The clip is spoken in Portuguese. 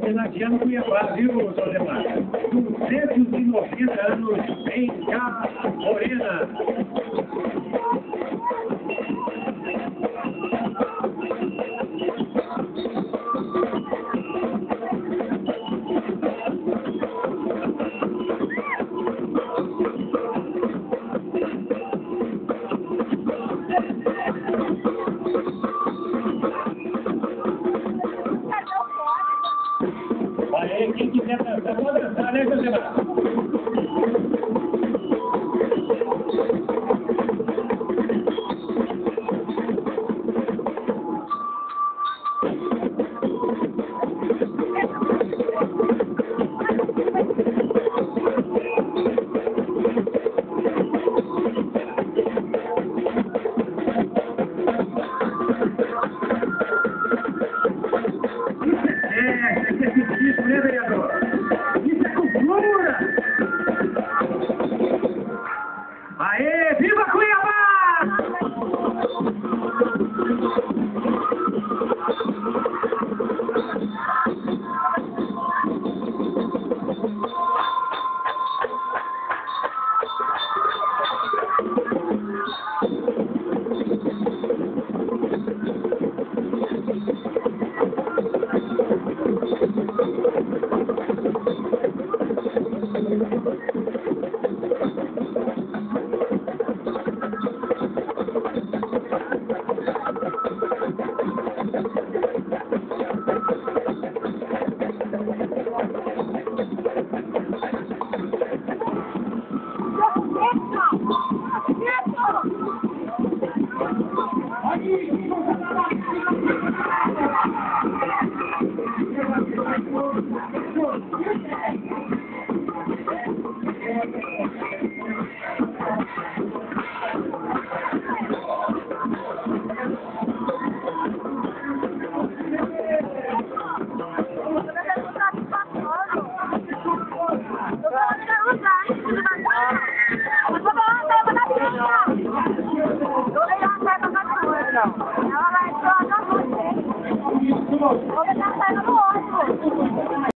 Bernardiano Cuiabá, viu, José Mar? 290 anos em Morena. Aí, quem quiser dançar, pode dançar, né, Zaldemar? É, Aê, viva Cuiabá! Come on.